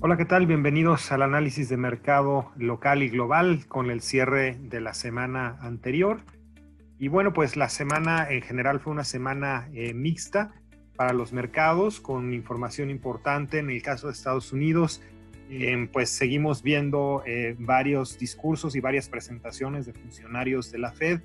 Hola, ¿qué tal? Bienvenidos al análisis de mercado local y global con el cierre de la semana anterior. Y bueno, pues la semana en general fue una semana eh, mixta para los mercados con información importante. En el caso de Estados Unidos, eh, pues seguimos viendo eh, varios discursos y varias presentaciones de funcionarios de la Fed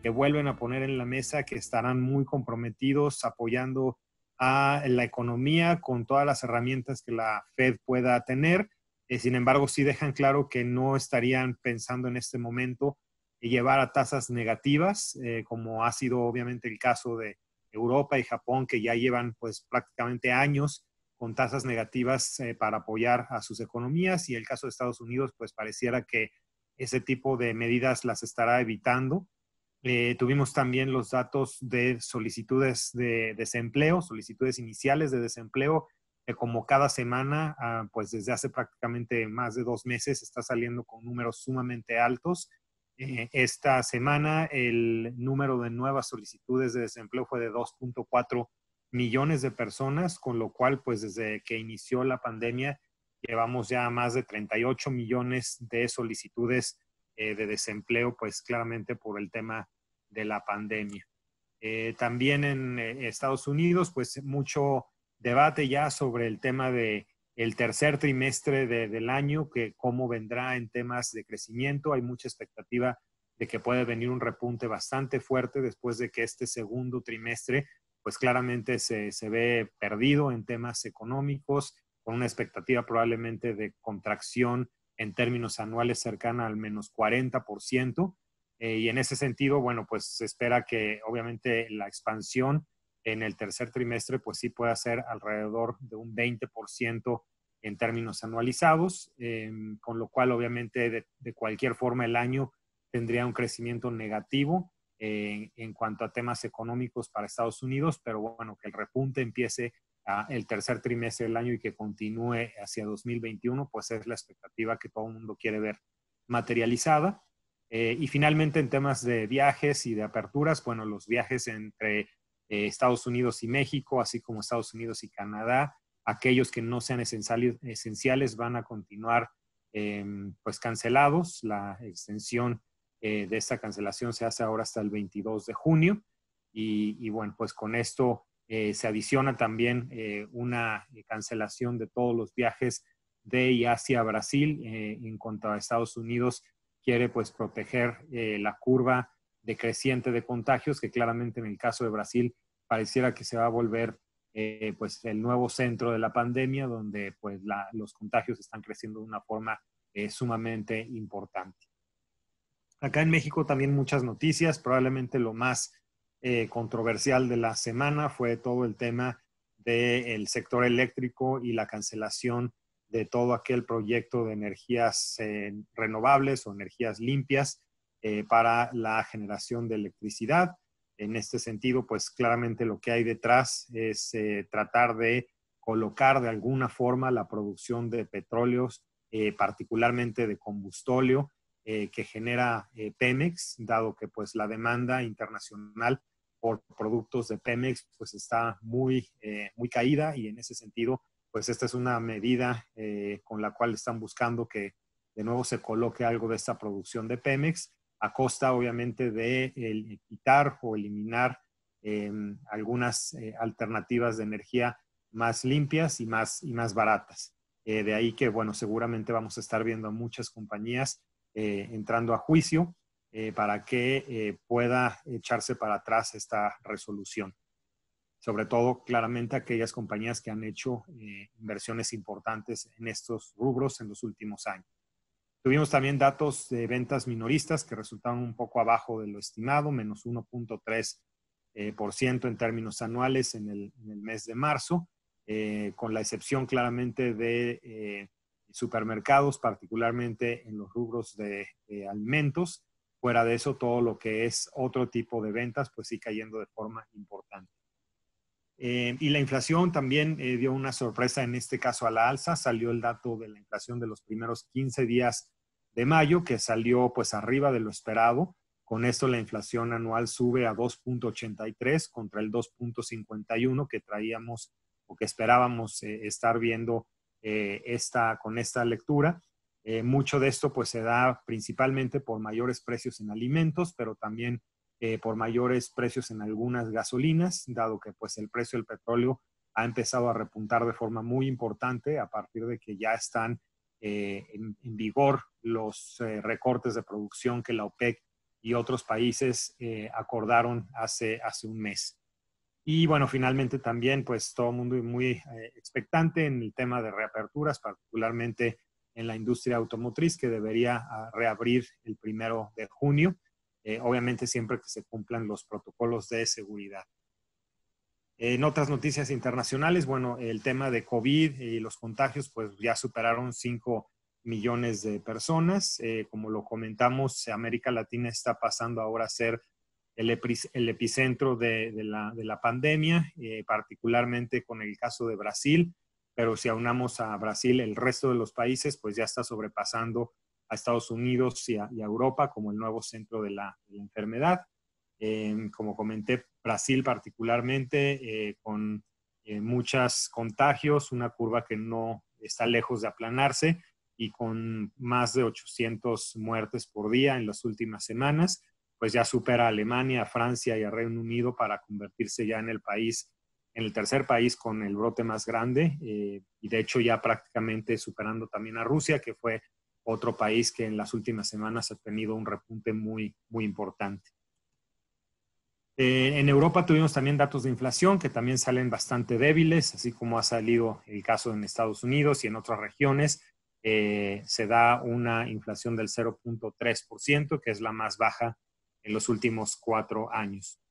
que vuelven a poner en la mesa que estarán muy comprometidos apoyando a la economía con todas las herramientas que la Fed pueda tener. Eh, sin embargo, sí dejan claro que no estarían pensando en este momento llevar a tasas negativas, eh, como ha sido obviamente el caso de Europa y Japón, que ya llevan pues prácticamente años con tasas negativas eh, para apoyar a sus economías y el caso de Estados Unidos pues pareciera que ese tipo de medidas las estará evitando. Eh, tuvimos también los datos de solicitudes de desempleo, solicitudes iniciales de desempleo, que como cada semana, ah, pues desde hace prácticamente más de dos meses está saliendo con números sumamente altos. Eh, esta semana el número de nuevas solicitudes de desempleo fue de 2.4 millones de personas, con lo cual pues desde que inició la pandemia llevamos ya más de 38 millones de solicitudes eh, de desempleo, pues claramente por el tema de la pandemia. Eh, también en eh, Estados Unidos, pues mucho debate ya sobre el tema de el tercer trimestre del año, que cómo vendrá en temas de crecimiento. Hay mucha expectativa de que puede venir un repunte bastante fuerte después de que este segundo trimestre, pues claramente se, se ve perdido en temas económicos, con una expectativa probablemente de contracción en términos anuales cercana al menos 40%. Eh, y en ese sentido, bueno, pues se espera que obviamente la expansión en el tercer trimestre, pues sí pueda ser alrededor de un 20% en términos anualizados, em, con lo cual obviamente de, cualquier forma el año tendría un crecimiento negativo eh, en cuanto a temas económicos para Estados Unidos, pero bueno, que el repunte empiece el tercer trimestre del año y que continúe hacia 2021, pues es la expectativa que todo el mundo quiere ver materializada. Eh, y finalmente en temas de viajes y de aperturas, bueno, los viajes entre eh, Estados Unidos y México, así como Estados Unidos y Canadá, aquellos que no sean esenciales, esenciales van a continuar em, pues cancelados. La extensión eh, de esta cancelación se hace ahora hasta el 22 de junio. Y, y bueno, pues con esto eh, se adiciona también eh, una cancelación de todos los viajes de y hacia Brasil. Eh, en cuanto a Estados Unidos, quiere pues proteger la curva decreciente de contagios, que claramente en el caso de Brasil pareciera que se va a volver pues el nuevo centro de la pandemia, donde pues los contagios están creciendo de una forma sumamente importante. Acá en México también muchas noticias, probablemente lo más eh, controversial de la semana fue todo el tema del sector eléctrico y la cancelación de todo aquel proyecto de energías eh, renovables o energías limpias eh, para la generación de electricidad. En este sentido, pues claramente lo que hay detrás es tratar de colocar de alguna forma la producción de petróleos, particularmente de combustóleo, que genera Pemex, dado que pues la demanda internacional por productos de Pemex, pues está muy, eh, muy caída y en ese sentido, pues esta es una medida eh, con la cual están buscando que de nuevo se coloque algo de esta producción de Pemex, a costa obviamente de quitar o eliminar em, algunas eh, alternativas de energía más limpias y más, y más baratas. de ahí que, bueno, seguramente vamos a estar viendo a muchas compañías entrando a juicio eh, para que eh, pueda echarse para atrás esta resolución. Sobre todo, claramente, aquellas compañías que han hecho eh, inversiones importantes en estos rubros en los últimos años. Tuvimos también datos de ventas minoristas que resultaron un poco abajo de lo estimado, menos 1.3% en términos anuales en el, mes de marzo, con la excepción claramente de supermercados, particularmente en los rubros de alimentos, Fuera de eso, todo lo que es otro tipo de ventas, pues sí cayendo de forma importante. Eh, y la inflación también eh, dio una sorpresa en este caso a la alza. Salió el dato de la inflación de los primeros 15 días de mayo, que salió pues arriba de lo esperado. Con esto la inflación anual sube a 2.83 contra el 2.51 que traíamos o que esperábamos eh, estar viendo esta, con esta lectura. Mucho de esto pues se da principalmente por mayores precios en alimentos, pero también por mayores precios en algunas gasolinas, dado que pues el precio del petróleo ha empezado a repuntar de forma muy importante a partir de que ya están eh, en, vigor los eh, recortes de producción que la OPEC y otros países eh, acordaron hace, hace un mes. Y bueno, finalmente también, pues todo el mundo muy expectante en el tema de reaperturas, particularmente en la industria automotriz, que debería ah, reabrir el primero de junio, obviamente siempre que se cumplan los protocolos de seguridad. En otras noticias internacionales, bueno, el tema de COVID y los contagios, pues ya superaron 5 millones de personas. Eh, como lo comentamos, América Latina está pasando ahora a ser el, epicentro de, la, pandemia, eh, particularmente con el caso de Brasil. Pero si aunamos a Brasil, el resto de los países, pues ya está sobrepasando a Estados Unidos y a, Europa como el nuevo centro de la enfermedad. Como comenté, Brasil particularmente, eh, con eh, muchos contagios, una curva que no está lejos de aplanarse y con más de 800 muertes por día en las últimas semanas, pues ya supera a Alemania, a Francia y a Reino Unido para convertirse ya en el país, en el tercer país con el brote más grande eh, y de hecho ya prácticamente superando también a Rusia, que fue otro país que en las últimas semanas ha tenido un repunte muy, muy importante. Eh, en Europa tuvimos también datos de inflación que también salen bastante débiles, así como ha salido el caso en Estados Unidos y en otras regiones. Eh, se da una inflación del 0.3%, que es la más baja en los últimos cuatro años.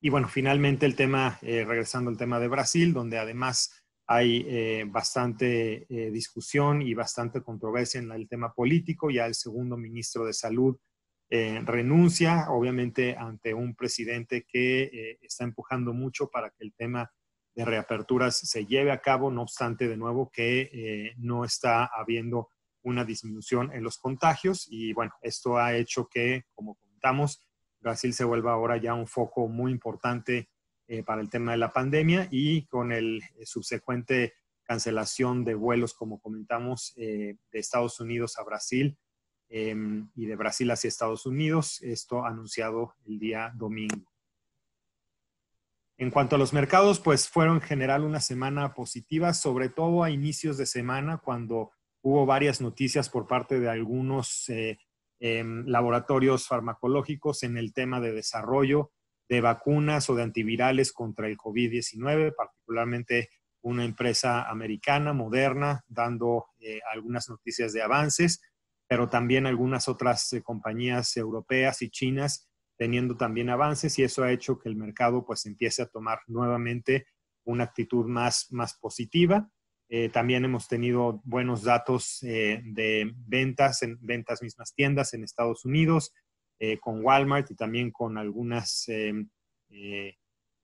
Y bueno, finalmente el tema, eh, regresando al tema de Brasil, donde además hay bastante discusión y bastante controversia en el tema político. Ya el segundo ministro de Salud eh, renuncia, obviamente, ante un presidente que eh, está empujando mucho para que el tema de reaperturas se lleve a cabo, no obstante, de nuevo, que eh, no está habiendo una disminución en los contagios y bueno, esto ha hecho que, como comentamos, Brasil se vuelva ahora ya un foco muy importante para el tema de la pandemia y con el subsecuente cancelación de vuelos, como comentamos, de Estados Unidos a Brasil, Em, y de Brasil hacia Estados Unidos, esto anunciado el día domingo. En cuanto a los mercados, pues fueron en general una semana positiva, sobre todo a inicios de semana, cuando hubo varias noticias por parte de algunos eh, laboratorios farmacológicos en el tema de desarrollo de vacunas o de antivirales contra el COVID-19, particularmente una empresa americana, moderna, dando eh, algunas noticias de avances pero también algunas otras eh, compañías europeas y chinas teniendo también avances y eso ha hecho que el mercado pues empiece a tomar nuevamente una actitud más, más positiva. Eh, también hemos tenido buenos datos eh, de ventas en ventas mismas tiendas en Estados Unidos, con Walmart y también con algunas,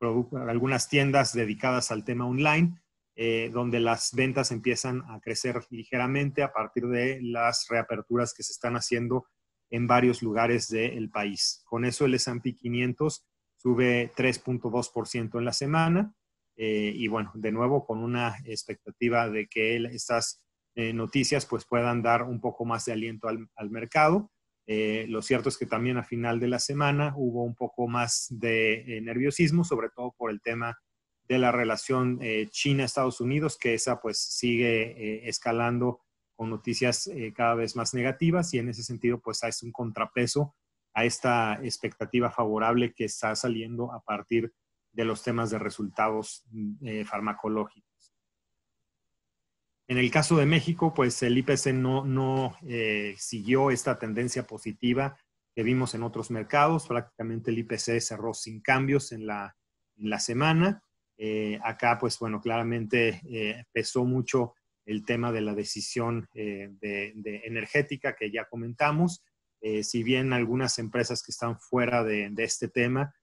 algunas tiendas dedicadas al tema online. Eh, donde las ventas empiezan a crecer ligeramente a partir de las reaperturas que se están haciendo en varios lugares del país. Con eso el S&P 500 sube 3.2% en la semana eh, y bueno, de nuevo con una expectativa de que estas eh, noticias pues puedan dar un poco más de aliento al, al mercado. lo cierto es que también a final de la semana hubo un poco más de nerviosismo, sobre todo por el tema de la relación eh, China-Estados Unidos, que esa pues sigue eh, escalando con noticias eh, cada vez más negativas y en ese sentido pues es un contrapeso a esta expectativa favorable que está saliendo a partir de los temas de resultados mm, farmacológicos. En el caso de México, pues el IPC no, no siguió esta tendencia positiva que vimos en otros mercados. Prácticamente el IPC cerró sin cambios en la, en la semana. Eh, acá, pues bueno, claramente eh, pesó mucho el tema de la decisión eh, de, energética que ya comentamos. si bien algunas empresas que están fuera de, este tema,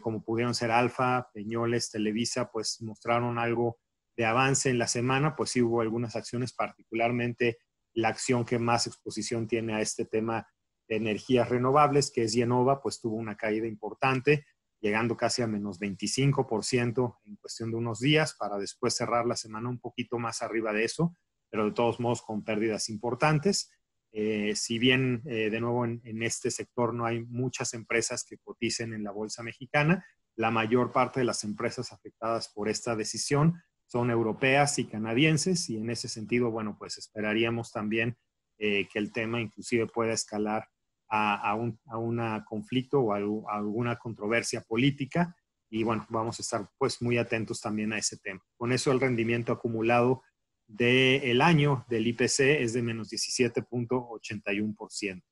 como pudieron ser Alfa, Peñoles, Televisa, pues mostraron algo de avance en la semana, pues sí hubo algunas acciones, particularmente la acción que más exposición tiene a este tema de energías renovables, que es Yenova, pues tuvo una caída importante llegando casi a menos 25% en cuestión de unos días para después cerrar la semana un poquito más arriba de eso, pero de todos modos con pérdidas importantes. Eh, si bien, eh, de nuevo, en, este sector no hay muchas empresas que coticen en la bolsa mexicana, la mayor parte de las empresas afectadas por esta decisión son europeas y canadienses y en ese sentido, bueno, pues esperaríamos también eh, que el tema inclusive pueda escalar a, un a conflicto o a, alguna controversia política y bueno, vamos a estar pues muy atentos también a ese tema. Con eso el rendimiento acumulado del año del IPC es de menos 17.81%.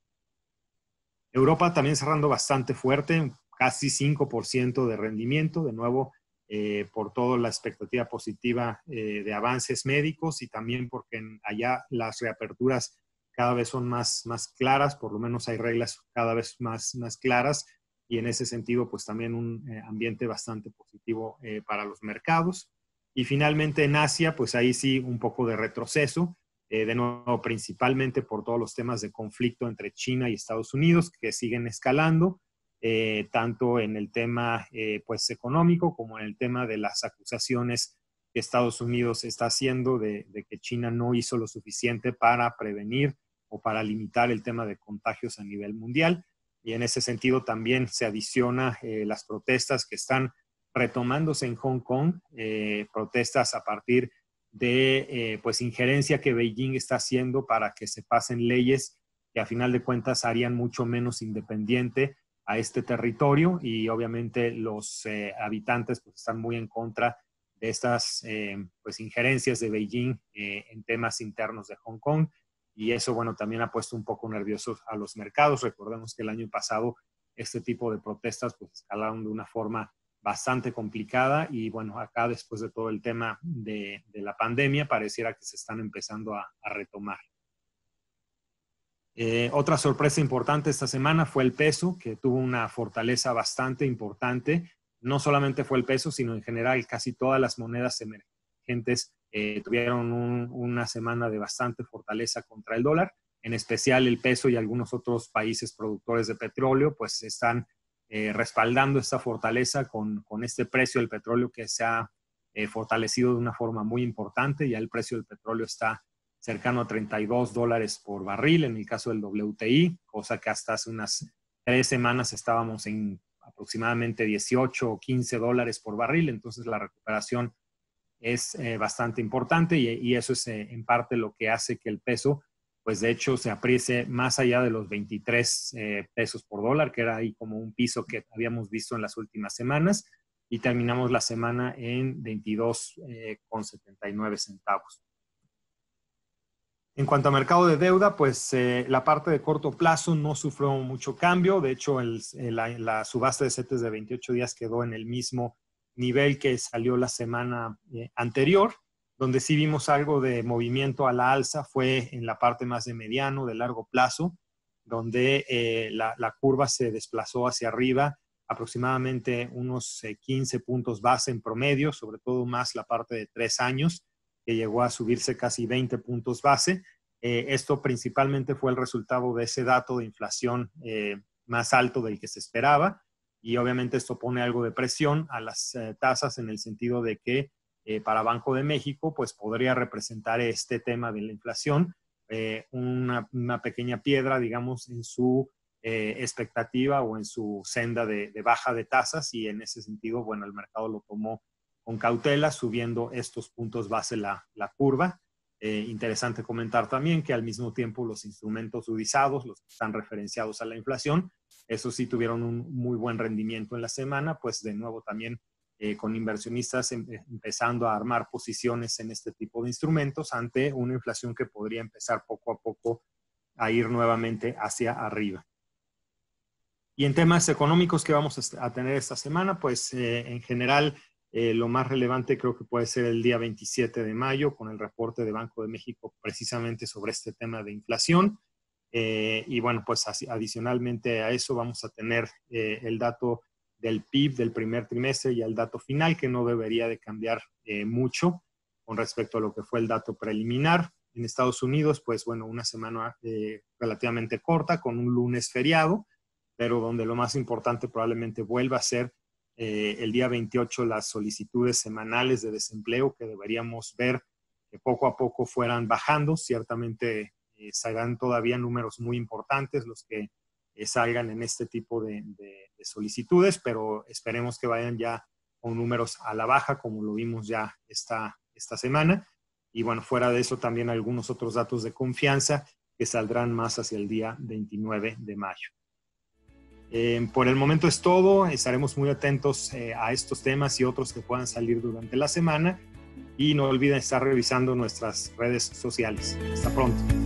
Europa también cerrando bastante fuerte, casi 5% de rendimiento, de nuevo eh, por toda la expectativa positiva eh, de avances médicos y también porque allá las reaperturas cada vez son más, más claras, por lo menos hay reglas cada vez más, más claras y en ese sentido pues también un eh, ambiente bastante positivo para los mercados. Y finalmente en Asia, pues ahí sí un poco de retroceso, eh, de nuevo principalmente por todos los temas de conflicto entre China y Estados Unidos que siguen escalando, eh, tanto en el tema eh, pues económico como en el tema de las acusaciones que Estados Unidos está haciendo de, de, que China no hizo lo suficiente para prevenir o para limitar el tema de contagios a nivel mundial. Y en ese sentido también se adiciona las protestas que están retomándose en Hong Kong, eh, protestas a partir de eh, pues injerencia que Beijing está haciendo para que se pasen leyes que a final de cuentas harían mucho menos independiente a este territorio y obviamente los eh, habitantes pues están muy en contra de estas pues injerencias de Beijing en temas internos de Hong Kong y eso bueno también ha puesto un poco nerviosos a los mercados. Recordemos que el año pasado este tipo de protestas pues escalaron de una forma bastante complicada y bueno, acá después de todo el tema de, la pandemia pareciera que se están empezando a, retomar. Eh, otra sorpresa importante esta semana fue el peso, que tuvo una fortaleza bastante importante. No solamente fue el peso, sino en general casi todas las monedas emergentes eh, tuvieron una semana de bastante fortaleza contra el dólar. En especial el peso y algunos otros países productores de petróleo, pues están eh, respaldando esta fortaleza con, con, este precio del petróleo que se ha eh, fortalecido de una forma muy importante. Ya el precio del petróleo está cercano a 32 dólares por barril en el caso del WTI, cosa que hasta hace unas tres semanas estábamos en aproximadamente 18 o 15 dólares por barril. Entonces la recuperación es eh, bastante importante y, y eso es en parte lo que hace que el peso pues de hecho se aprecie más allá de los 23 eh, pesos por dólar, que era ahí como un piso que habíamos visto en las últimas semanas, y terminamos la semana en 22,79 eh, centavos. En cuanto a mercado de deuda, pues eh, la parte de corto plazo no sufrió mucho cambio. De hecho, la, subasta de CETES de 28 días quedó en el mismo nivel que salió la semana anterior. Donde sí vimos algo de movimiento a la alza fue en la parte más de mediano, de largo plazo, donde eh, la, curva se desplazó hacia arriba aproximadamente unos 15 eh, puntos base en promedio, sobre todo más la parte de tres años, que llegó a subirse casi 20 puntos base. Eh, esto principalmente fue el resultado de ese dato de inflación más alto del que se esperaba y obviamente esto pone algo de presión a las tasas en el sentido de que eh, para Banco de México, pues podría representar este tema de la inflación, eh, una, pequeña piedra, digamos, en su eh, expectativa o en su senda de, baja de tasas y en ese sentido, bueno, el mercado lo tomó con cautela, subiendo estos puntos base la, curva. interesante comentar también que al mismo tiempo los instrumentos sudizados, los que están referenciados a la inflación, esos sí tuvieron un muy buen rendimiento en la semana, pues de nuevo también eh, con inversionistas em, eh, empezando a armar posiciones en este tipo de instrumentos ante una inflación que podría empezar poco a poco a ir nuevamente hacia arriba. Y en temas económicos que vamos a tener esta semana, pues eh, en general lo más relevante creo que puede ser el día 27 de mayo con el reporte de Banco de México precisamente sobre este tema de inflación. y bueno, pues adicionalmente a eso vamos a tener el dato del PIB del primer trimestre y el dato final, que no debería de cambiar eh, mucho con respecto a lo que fue el dato preliminar. En Estados Unidos, pues bueno, una semana eh, relativamente corta con un lunes feriado, pero donde lo más importante probablemente vuelva a ser eh, el día 28 las solicitudes semanales de desempleo que deberíamos ver que poco a poco fueran bajando. Ciertamente salgan todavía números muy importantes los que salgan en este tipo de, solicitudes, pero esperemos que vayan ya con números a la baja, como lo vimos ya esta, esta semana. Y bueno, fuera de eso también algunos otros datos de confianza que saldrán más hacia el día 29 de mayo. Eh, por el momento es todo, estaremos muy atentos eh, a estos temas y otros que puedan salir durante la semana y no olviden estar revisando nuestras redes sociales. Hasta pronto.